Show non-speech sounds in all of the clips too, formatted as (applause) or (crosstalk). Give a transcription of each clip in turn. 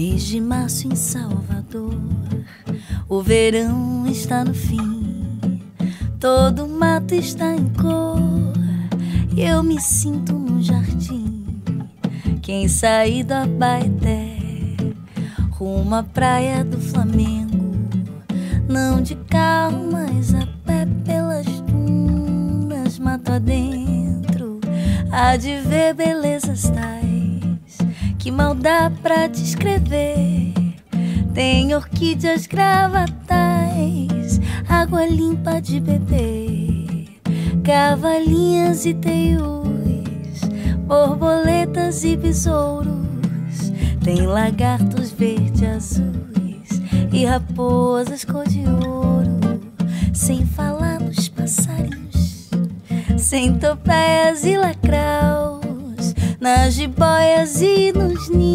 Mês de março em Salvador, o verão está no fim, todo mato está em cor, e eu me sinto num jardim. Quem sair do Abaeté, rumo à praia do Flamengo, não de carro, mas a pé pelas dunas, mato adentro, há de ver belezas tais que mal dá pra descrever. Tem orquídeas gravatais, água limpa de beber, cavalinhas e teius, borboletas e besouros. Tem lagartos verde azuis e raposas cor de ouro, sem falar nos passarinhos, sem topéias e lacraus nas jiboias e nos ninhos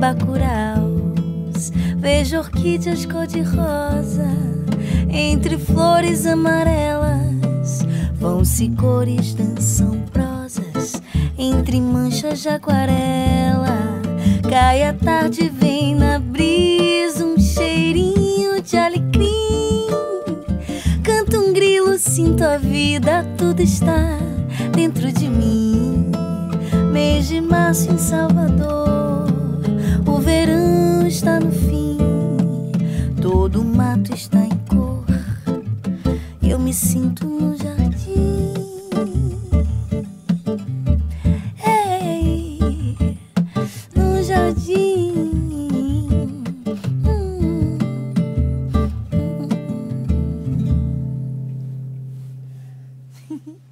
bacuraus. Vejo orquídeas cor-de-rosa entre flores amarelas. Vão-se cores, dançam prosas entre manchas de aquarela. Cai a tarde, vem na brisa um cheirinho de alecrim. Canta um grilo, sinto a vida, tudo está dentro de mim. Mês de março em Salvador, eu me sinto no jardim. Ei, no jardim. Hum. (laughs)